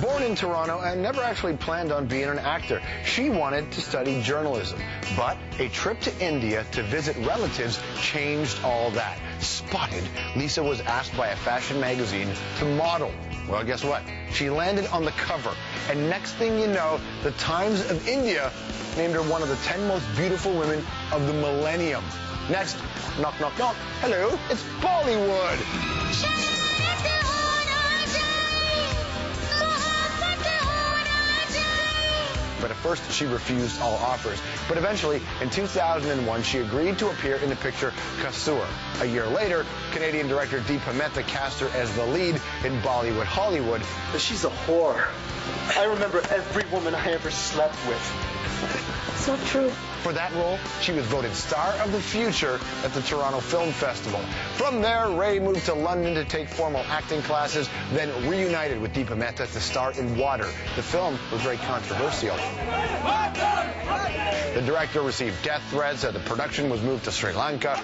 Born in Toronto and never actually planned on being an actor. She wanted to study journalism. But a trip to India to visit relatives changed all that. Spotted, Lisa was asked by a fashion magazine to model. Well, guess what? She landed on the cover. And next thing you know, the Times of India named her one of the 10 most beautiful women of the millennium. Next, knock, knock, knock. Hello, it's Bollywood. First she refused all offers. But eventually, in 2001, she agreed to appear in the picture Kasoor. A year later, Canadian director Deepa Mehta cast her as the lead in Bollywood Hollywood. She's a whore. I remember every woman I ever slept with. It's not true. For that role, she was voted Star of the Future at the Toronto Film Festival. From there, Ray moved to London to take formal acting classes, then reunited with Deepa Mehta to star in Water. The film was very controversial. The director received death threats, and the production was moved to Sri Lanka.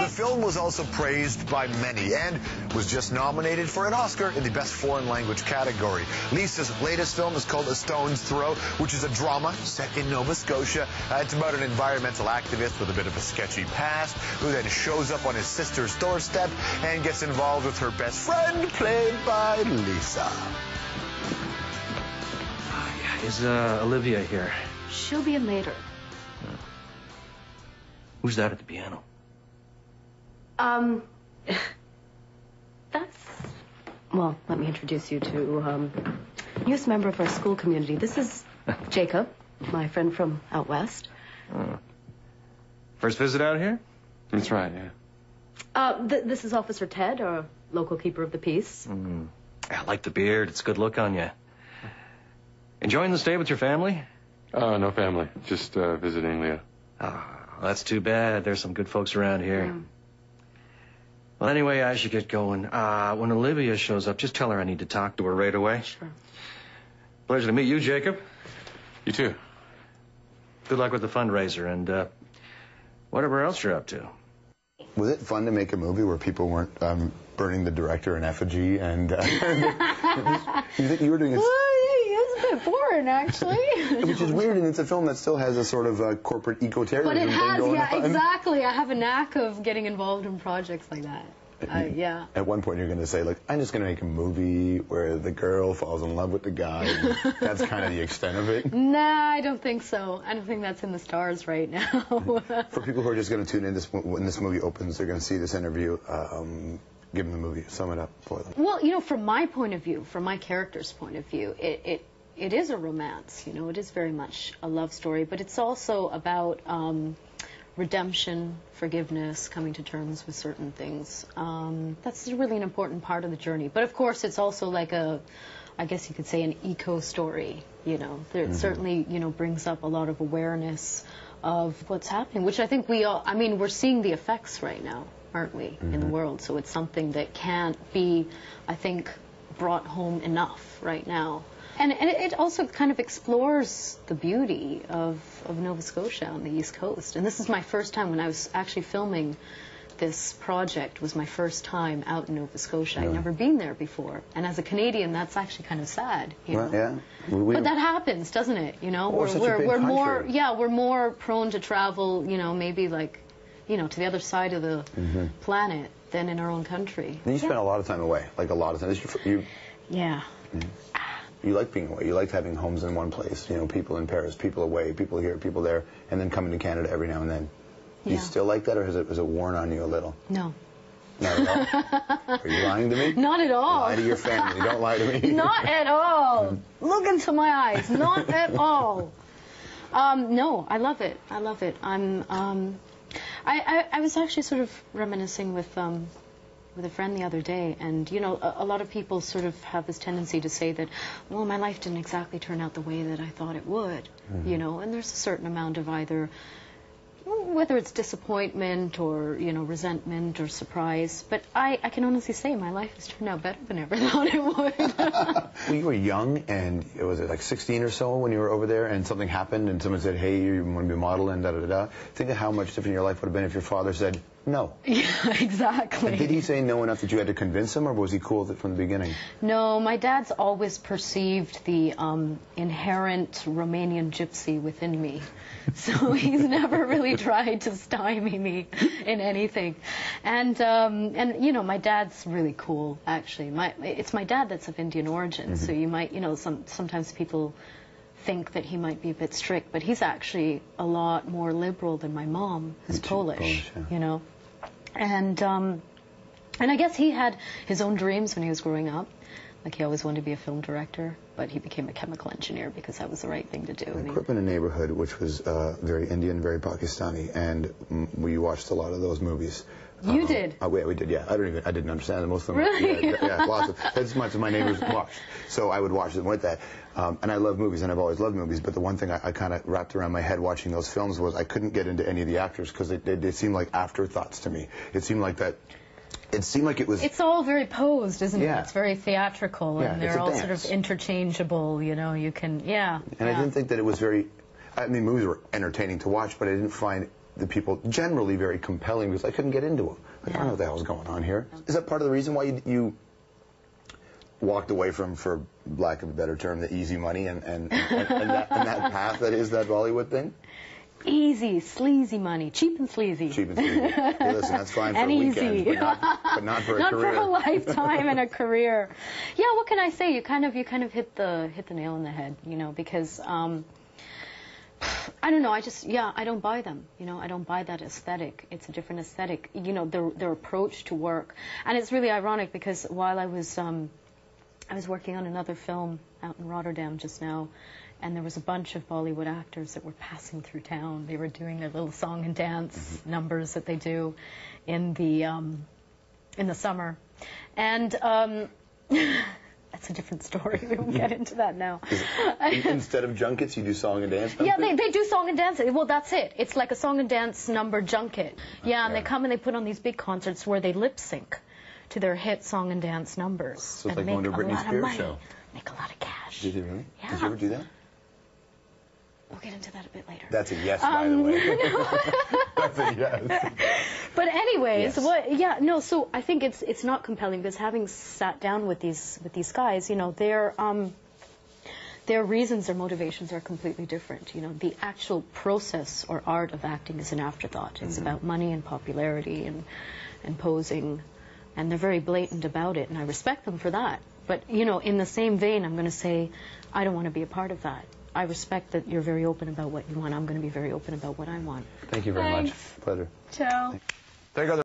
The film was also praised by many and was just nominated for an Oscar in the Best Foreign Language category. Lisa's latest film is called A Stone's Throw, which is a drama set in Nova Scotia. Uh, it's about an environmental activist with a bit of a sketchy past who then shows up on his sister's doorstep and gets involved with her best friend, played by Lisa. Is uh, Olivia here? She'll be in later. Who's that at the piano? Um, that's. Well, let me introduce you to um, newest member of our school community. This is Jacob, my friend from out west. Oh. First visit out here? That's right, yeah. Uh, th- this is Officer Ted, our local keeper of the peace. Mm. I like the beard. It's a good look on you. Enjoying the stay with your family? Oh, no family. Just uh, visiting Leah. Oh, that's too bad. There's some good folks around here. Mm. Well, anyway, I should get going. Uh, when Olivia shows up, just tell her I need to talk to her right away. Sure. Pleasure to meet you, Jacob. You too. Good luck with the fundraiser and uh, whatever else you're up to. Was it fun to make a movie where people weren't um, burning the director in effigy and uh, you think you were doing it? It's a bit boring, actually. Which is weird, and it's a film that still has a sort of uh, corporate eco-terrorism But it has, going yeah, on. exactly. I have a knack of getting involved in projects like that. Uh, yeah. At one point, you're going to say, "Look, I'm just going to make a movie where the girl falls in love with the guy." and That's kind of the extent of it. Nah, I don't think so. I don't think that's in the stars right now. For people who are just going to tune in, this when this movie opens, they're going to see this interview. Um, give them the movie, sum it up for them. well, you know, from my point of view, from my character's point of view, it, it it is a romance. You know, it is very much a love story, but it's also about um, redemption, forgiveness, coming to terms with certain things. Um, that's really an important part of the journey. But of course, it's also like a, I guess you could say, an eco story. You know, it certainly you know brings up a lot of awareness of what's happening, which I think we all. I mean, we're seeing the effects right now, aren't we, in the world? So it's something that can't be, I think, brought home enough right now. And, and it also kind of explores the beauty of, of Nova Scotia on the East Coast. And this is my first time when I was actually filming this project was my first time out in Nova Scotia. I'd never been there before. And as a Canadian, that's actually kind of sad. You Well, know? yeah. We- But that happens, doesn't it? You know, Well, we're we're, we're more yeah, we're more prone to travel, you know, maybe like, you know, to the other side of the Mm-hmm. planet than in our own country. And you spent a lot of time away, like a lot of time. You, Yeah. You like being away. You liked having homes in one place. You know, people in Paris, people away, people here, people there, and then coming to Canada every now and then. You still like that, or has it, has it worn on you a little? No. Not at all. Are you lying to me? Not at all. Lie to your family. Don't lie to me. Not at all. Look into my eyes. Not at all. Um, no, I love it. I love it. I'm. Um, I, I, I was actually sort of reminiscing with um, with a friend the other day, and you know, a, a lot of people sort of have this tendency to say that, well, my life didn't exactly turn out the way that I thought it would. Mm-hmm. You know, and there's a certain amount of either whether it's disappointment or you know resentment or surprise but I, I can honestly say my life has turned out better than I ever thought it would Well, you were young, and it was like 16 or so when you were over there, and something happened, and someone said, "Hey, you want to be a model?" and da da da. da. Think of how much different your life would have been if your father said, No. Yeah, exactly. Did he say no enough that you had to convince him, or was he cool with it from the beginning? No, my dad's always perceived the um, inherent Romanian gypsy within me. So he's never really tried to stymie me in anything. And, um, and you know, my dad's really cool, actually. My, it's my dad that's of Indian origin, so you might, you know, some, sometimes people think that he might be a bit strict, but he's actually a lot more liberal than my mom, who's too, Polish, Polish, yeah. you know. And, um, and I guess he had his own dreams when he was growing up. Like he always wanted to be a film director, but he became a chemical engineer because that was the right thing to do. I grew up in a neighborhood which was uh, very Indian, very Pakistani, and we watched a lot of those movies. You Um, did? Oh, yeah, we did. Yeah, I don't even. I didn't understand most of them. Really? Yeah, yeah, lots of. That's much of my neighbors watched. So I would watch them with that. Um, and I love movies, and I've always loved movies. But the one thing I, I kind of wrapped around my head watching those films was I couldn't get into any of the actors because they, they, they seemed like afterthoughts to me. It seemed like that. It seemed like it was. it's all very posed, isn't Yeah. it? It's very theatrical, Yeah, and they're all sort of interchangeable. You know, you can, yeah. And I didn't think that it was very. I mean, movies were entertaining to watch, but I didn't find the people generally very compelling because I couldn't get into them. Like, I don't know what the hell's going on here. Is that part of the reason why you, you walked away from, for lack of a better term, the easy money and, and, and, and, that, and that path that is that Bollywood thing? Easy, sleazy money, cheap and sleazy. Cheap and sleazy. Hey, listen, that's fine for and a weekend, easy. but not, but not for a Not career. for a lifetime and a career. Yeah, what can I say? You kind of you kind of hit the hit the nail on the head, you know, because um, I don't know. I just yeah, I don't buy them. You know, I don't buy that aesthetic. It's a different aesthetic. You know, their their approach to work, and it's really ironic because while I was um, I was working on another film out in Rotterdam just now, and there was a bunch of Bollywood actors that were passing through town. They were doing their little song and dance numbers that they do in the um, in the summer, and um, that's a different story. We won't get into that now. In- Instead of junkets, you do song and dance. Yeah, they, they do song and dance. Well, that's it. It's like a song and dance number junket. Yeah, and they come and they put on these big concerts where they lip sync to their hit song and dance numbers. So it's and like going make to a Britney lot of Spears show. Make a lot of cash. Did you really? Did you ever do that? We'll get into that a bit later. That's a yes, by Um, the way. That's a yes. But anyways, Yes. what? Yeah, no. So I think it's it's not compelling because having sat down with these with these guys, you know, their um, their reasons, their motivations are completely different. You know, the actual process or art of acting is an afterthought. It's Mm-hmm. about money and popularity and and posing, and they're very blatant about it, and I respect them for that. But you know, in the same vein, I'm going to say, I don't want to be a part of that. I respect that you're very open about what you want. I'm going to be very open about what I want. Thank you very Thanks. much. Pleasure. Ciao. There goes